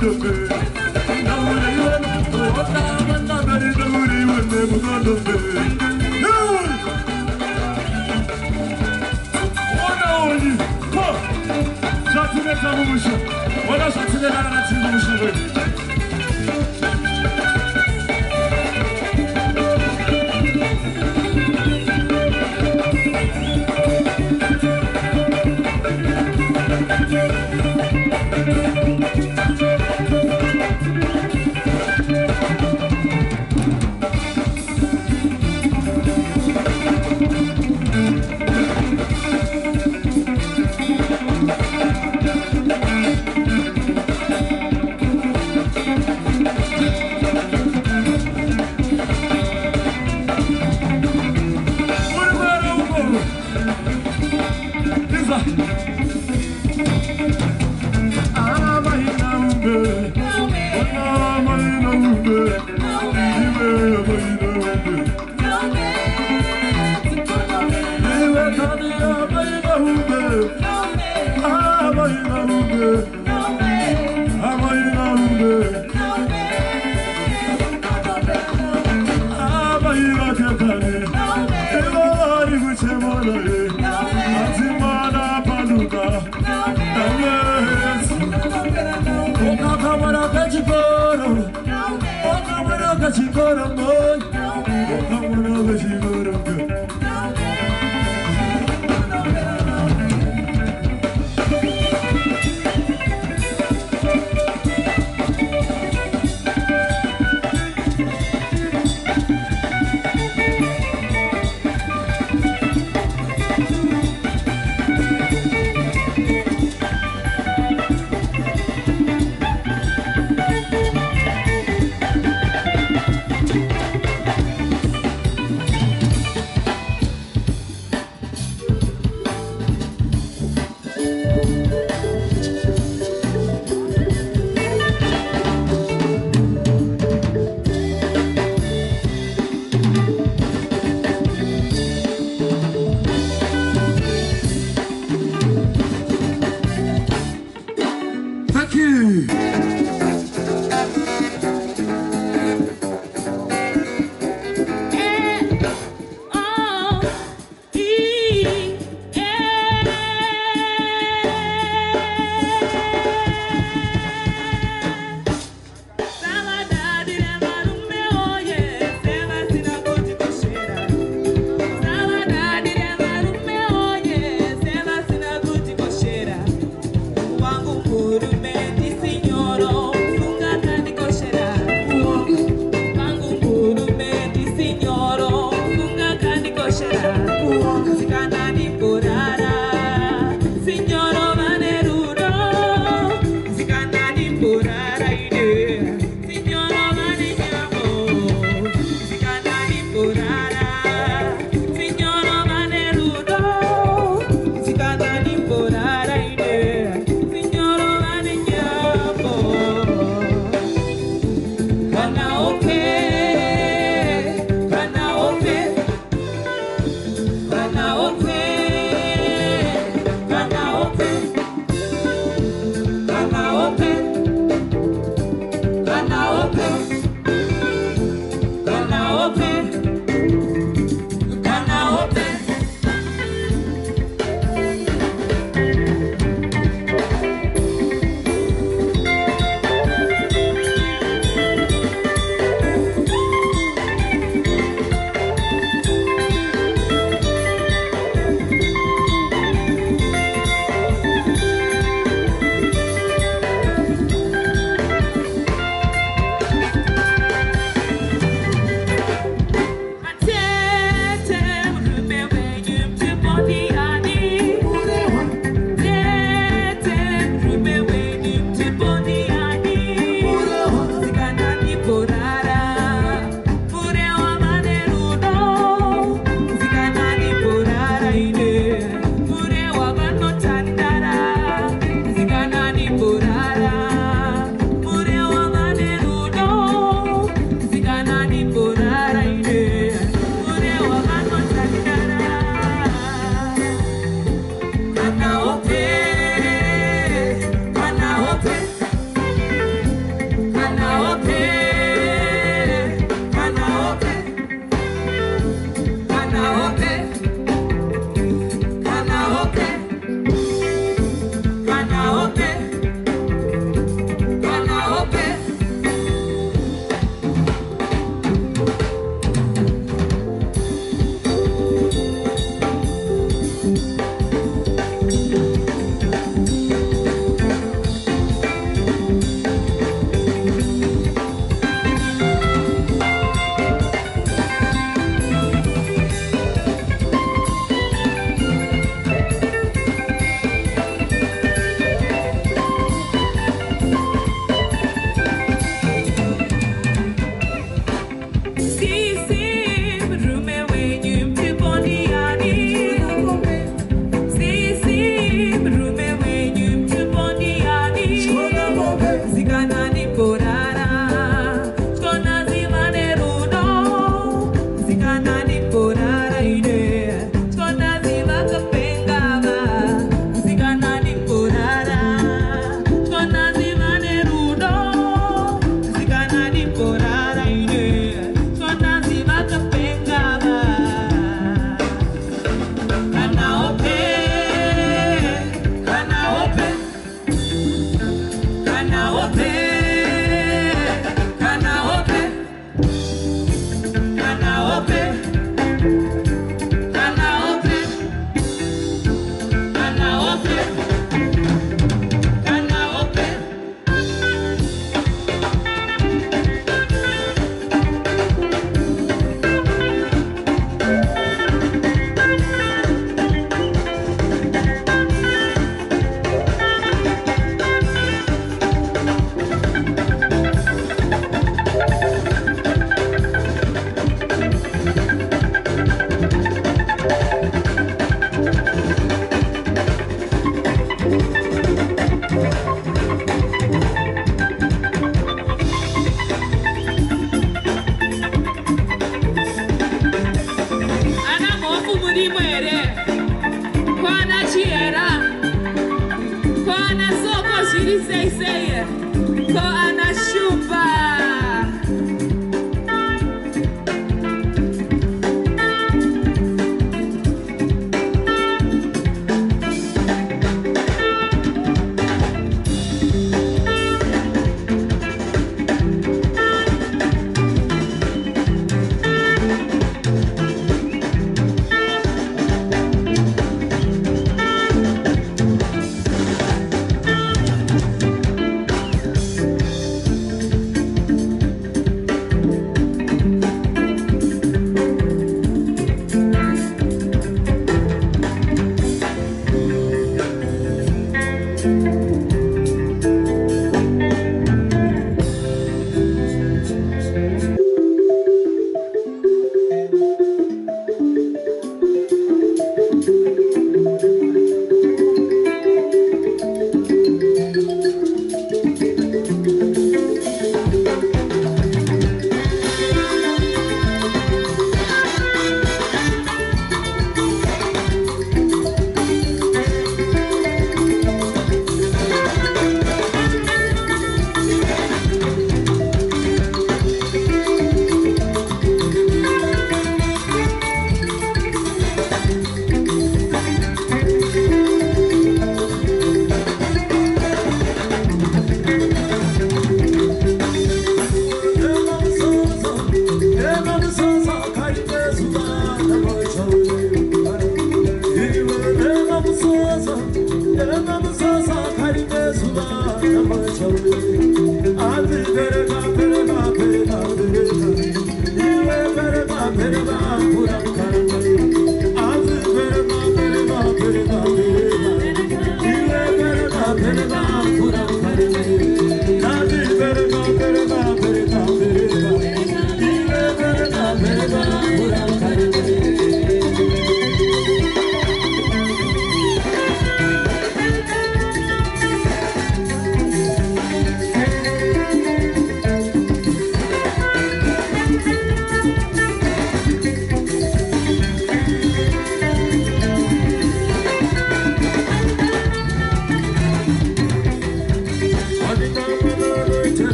Şatine tamammışım. Bana şatine lanet do?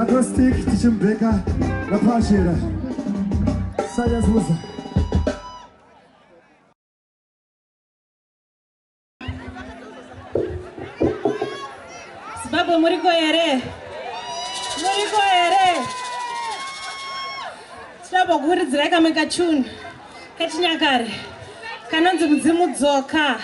acrostic tichimubeka napashera sayazuza zimbabwe muriko here muriko here tinambokuridzirai kame kachunu kachinyakare kanonzi mudzimudzoka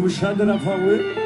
Mr. Shadar Afawi.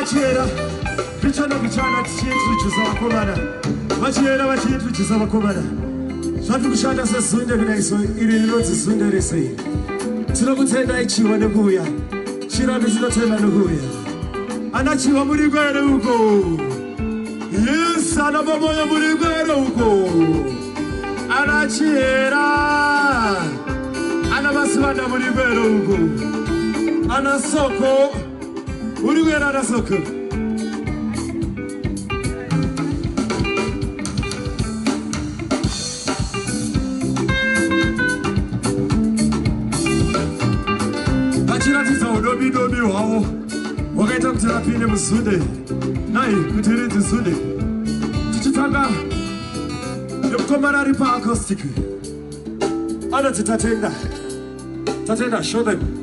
vachiyera vichona kuchana tichiitirichisa vakomana vachiyera vachiitirichisa vakomana zvati kushanda sezunde kudaiso iri rinonzi zunde resei tinokutsendai chiwa nekuuya chirambi tinotenda nekuuya ana chiwa muriko here uko yes ana mamoyo muriko here uko ana chiyera ana vasivanda muriko here uko ana soko 우리 구현 알아서 그 바치라티서 로비로비 와오 와가이정트라피님 수대 나이 그테리드 수대 주치타가 옆코마라리파 아코스틱 하나 지타 챙다 챙다 쇼댐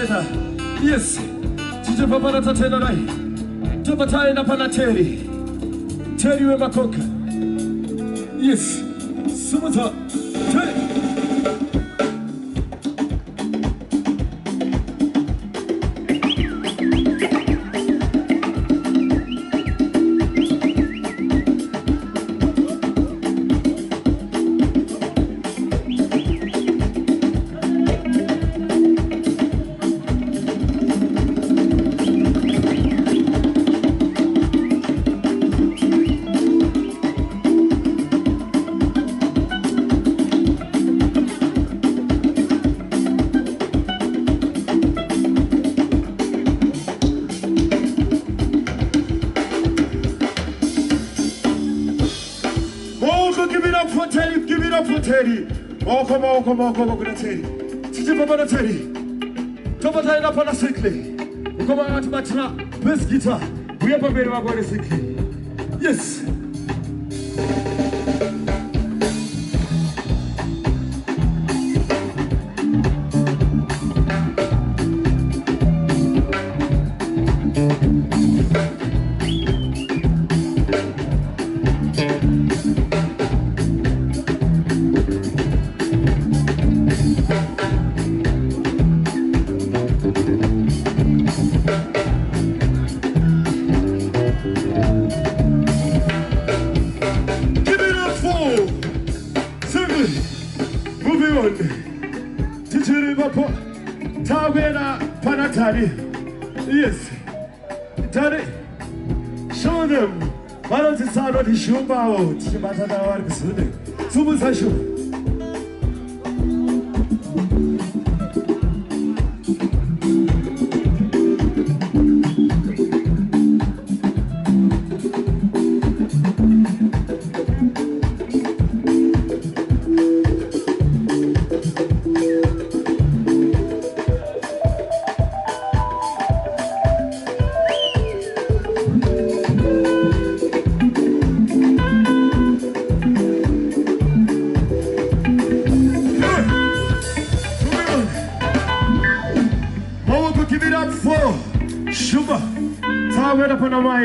tena yes tichepambanata tena nai topataenda pana teri teri yes sumuta maoko maoko vakuna tsheri tichibvapa na tsheri tobotaida pana sikle ukomaati batira besgita uye pamberi vako resikle yes 지금 마사다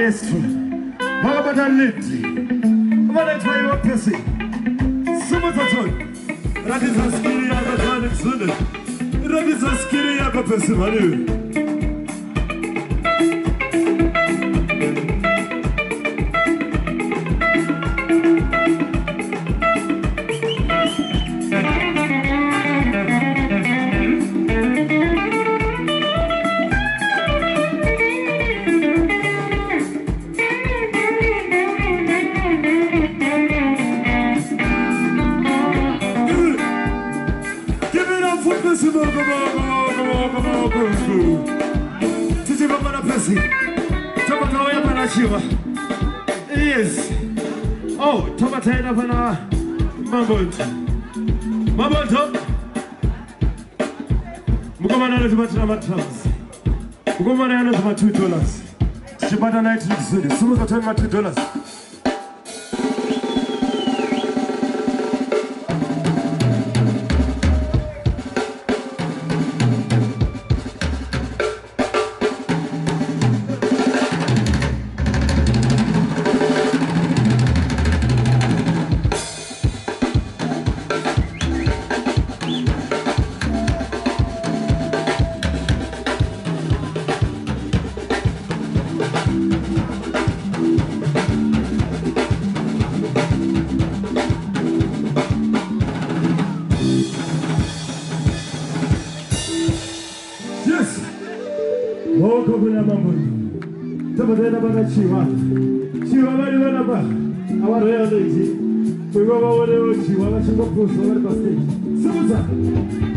kristu makabata lidi vanetwa iwapesi simutsatsoni radiza skiri yakatanisune radiza skiri yakapesi valiwe tichibatira matas mukomana yanozi ma2 dollars tichibata 9 zuri somuzotoni ma2 dollars vamuri tomodaina vana chiwa chiwa vari vana va avaroyanoji ingovaonewo chiwa vachingopuzwa vari pastage sikuza